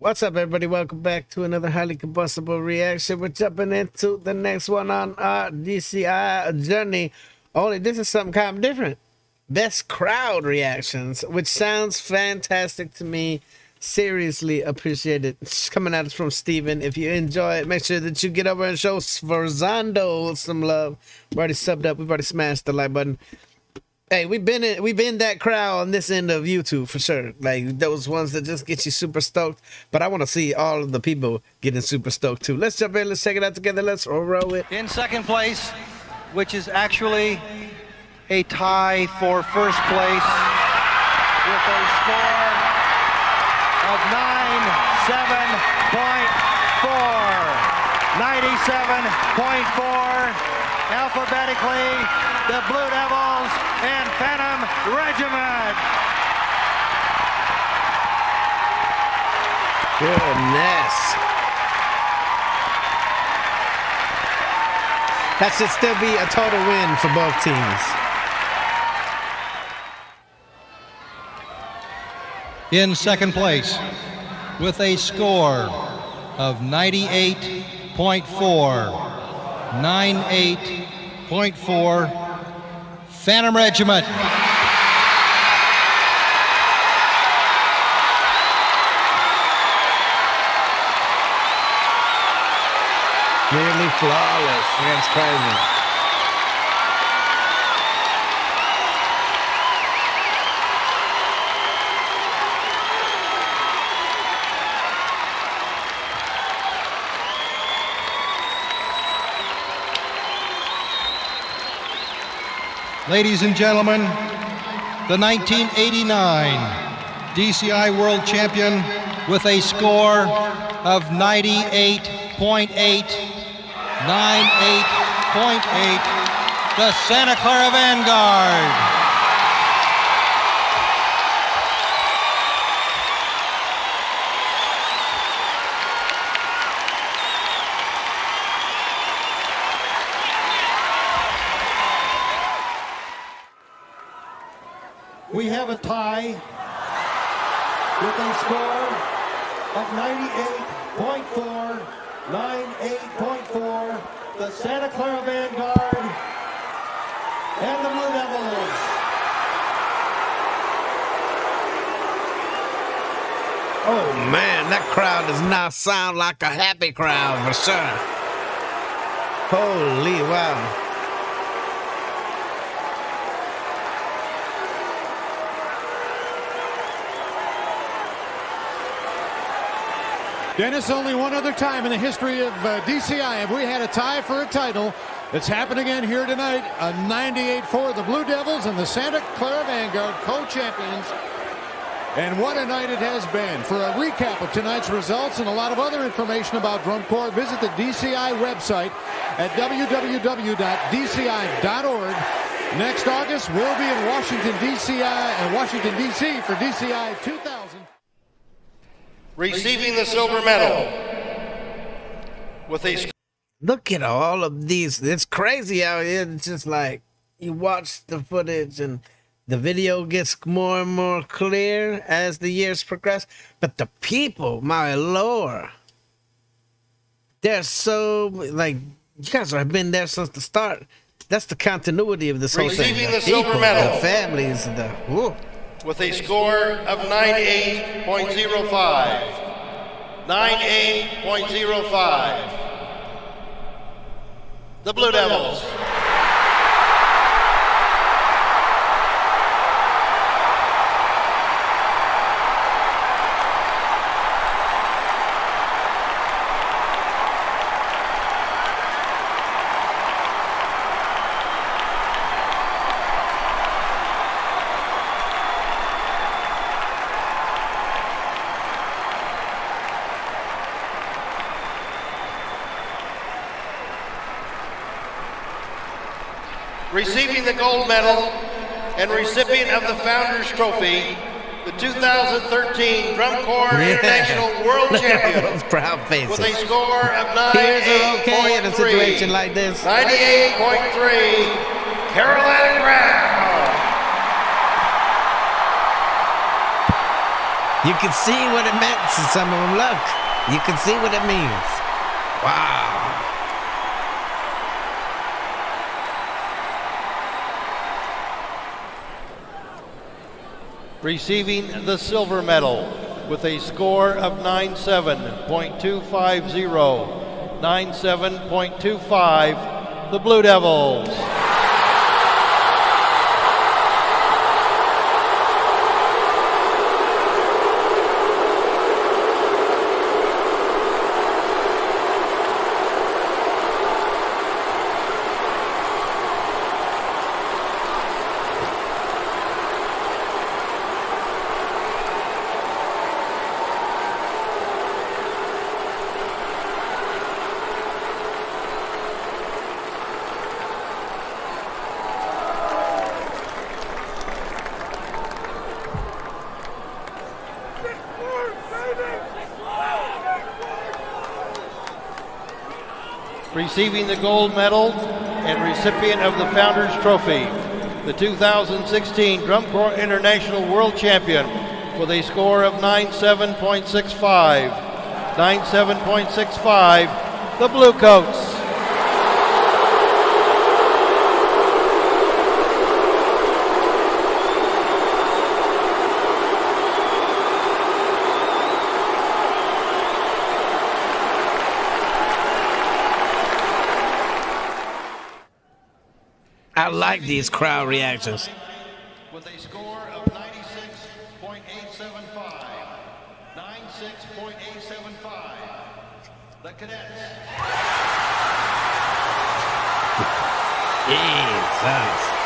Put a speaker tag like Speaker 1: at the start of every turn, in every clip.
Speaker 1: What's up, everybody? Welcome back to another highly combustible reaction. We're jumping into the next one on our DCI journey. Only this is something kind of different. Best crowd reactions, which sounds fantastic to me. Seriously appreciate it. It's coming us from Steven. If you enjoy it, make sure that you get over and show Sforzando some love. We've already subbed up. We've already smashed the like button. Hey, we've been in, we've been that crowd on this end of YouTube for sure. Like those ones that just get you super stoked. But I want to see all of the people getting super stoked too. Let's jump in. Let's check it out together. Let's roll it.
Speaker 2: In second place, which is actually a tie for first place with a score of 97.4. 97.4 alphabetically, the Blue Devils and Phantom Regiment.
Speaker 1: Goodness. That should still be a total win for both teams.
Speaker 3: In second place, with a score of 98.4. 98.4 Phantom Regiment.
Speaker 1: Nearly flawless. That's crazy.
Speaker 3: Ladies and gentlemen, the 1989 DCI World Champion with a score of 98.8, 98.8, the Santa Clara Vanguard.
Speaker 2: We have a tie with a score of 98.4, 98.4, the Santa Clara Vanguard and the Blue Devils.
Speaker 1: Oh man, that crowd does not sound like a happy crowd for sure. Holy wow.
Speaker 4: Dennis, only one other time in the history of uh, DCI have we had a tie for a title. It's happened again here tonight. A 98-4, the Blue Devils and the Santa Clara Vanguard co-champions. And what a night it has been. For a recap of tonight's results and a lot of other information about Drum Corps, visit the DCI website at www.dci.org. Next August, we'll be in Washington, D.C. and Washington, D.C. for DCI 2000
Speaker 2: receiving the silver medal with a.
Speaker 1: Look at all of these. It's crazy out here. It's just like you watch the footage and the video gets more and more clear as the years progress. But the people, my lord, they're so like you guys have been there since the start. That's the continuity of this whole
Speaker 2: Receiving
Speaker 1: thing.
Speaker 2: The, the silver people, medal,
Speaker 1: the families, the whoa
Speaker 2: with a score of 98.05. 98.05. The Blue Devils. Receiving the gold medal and recipient of the Founders Trophy, the 2013 Drum Corps yeah. International World Champion
Speaker 1: proud faces.
Speaker 2: with a score of 98.3
Speaker 1: okay in a situation like this.
Speaker 2: 98.3, Carolina Crown.
Speaker 1: You can see what it meant to some of them. Look, you can see what it means. Wow.
Speaker 2: Receiving the silver medal with a score of 97.250, 97.25, the Blue Devils. Receiving the gold medal and recipient of the Founders Trophy, the 2016 Drum Corps International World Champion with a score of 97.65. 97.65, the Bluecoats.
Speaker 1: I like these crowd reactions.
Speaker 2: with a score of 96.875. 96.875. The cadets.
Speaker 1: Jesus.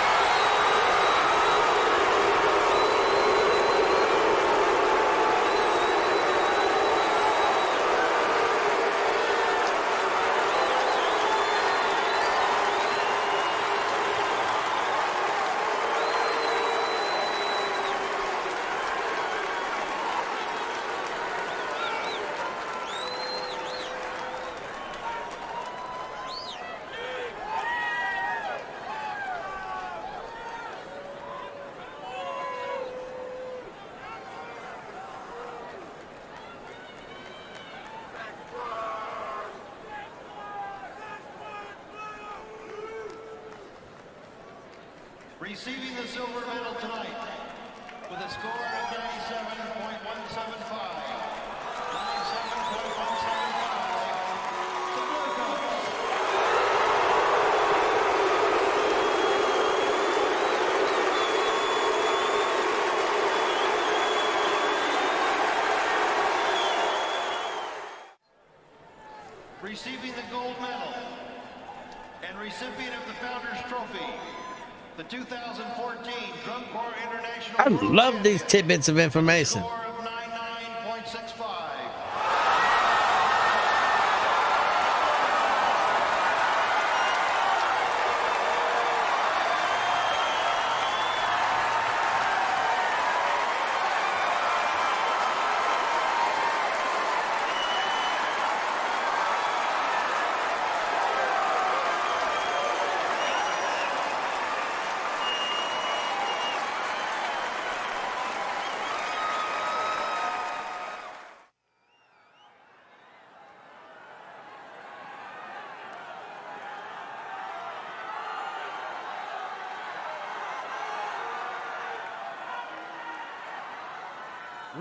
Speaker 2: Receiving the silver medal tonight with a score of 97.175. 97.175. The Receiving the gold medal and recipient of the Founders Trophy,
Speaker 1: I love these tidbits of information.
Speaker 2: score of 99.65.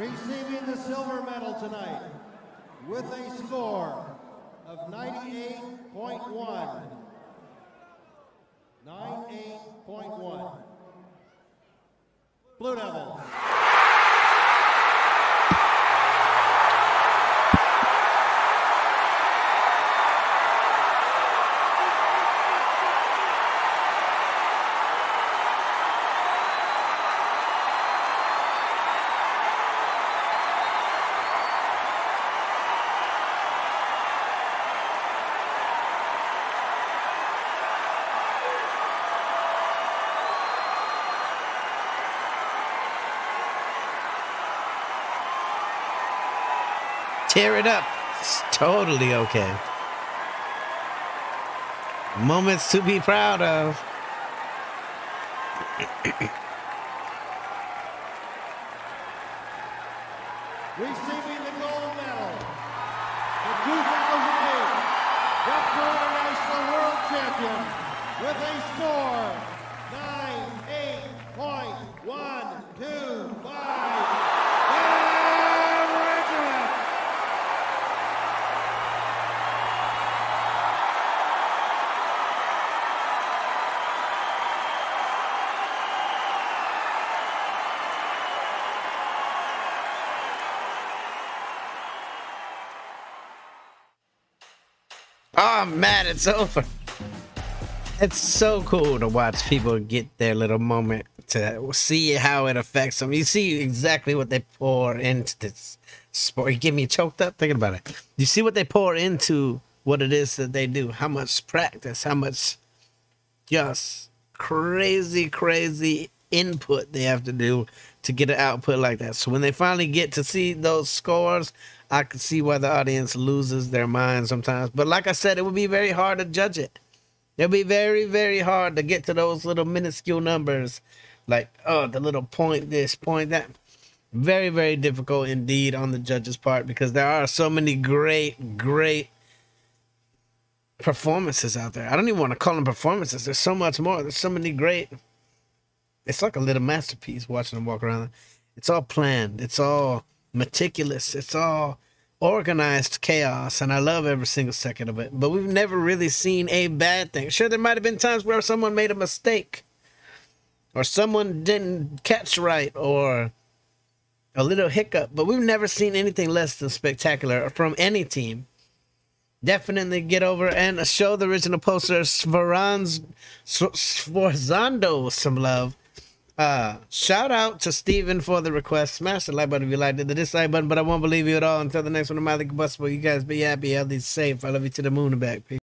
Speaker 3: Receiving the silver medal tonight with a score of 98.1. 98.1. Blue Devils.
Speaker 1: Tear it up. It's totally okay. Moments to be proud of.
Speaker 3: Drum International World Champion with a score 98.125. Phantom Regiment.
Speaker 1: Oh man, it's over. It's so cool to watch people get their little moment to see how it affects them. You see exactly what they pour into this sport. You get me choked up thinking about it. You see what they pour into what it is that they do. How much practice, how much just crazy, crazy input they have to do to get an output like that. So when they finally get to see those scores, I can see why the audience loses their mind sometimes. But like I said, it would be very hard to judge it. It'll be very, very hard to get to those little minuscule numbers, like oh, the little point this, point that. Very, very difficult indeed on the judges' part because there are so many great, great performances out there. I don't even want to call them performances. There's so much more. There's so many great. It's like a little masterpiece watching them walk around. It's all planned. It's all meticulous. It's all organized chaos, and I love every single second of it. But we've never really seen a bad thing. Sure, there might have been times where someone made a mistake, or someone didn't catch right, or a little hiccup, but we've never seen anything less than spectacular from any team. Definitely get over and show the original poster Svoranz Sforzando some love. Uh, shout out to Steven for the request. Smash the like button if you liked it, the dislike button, but I won't believe you at all until the next one. I'm Highly Combustible. You guys be happy, healthy, safe. I love you to the moon and back. Peace.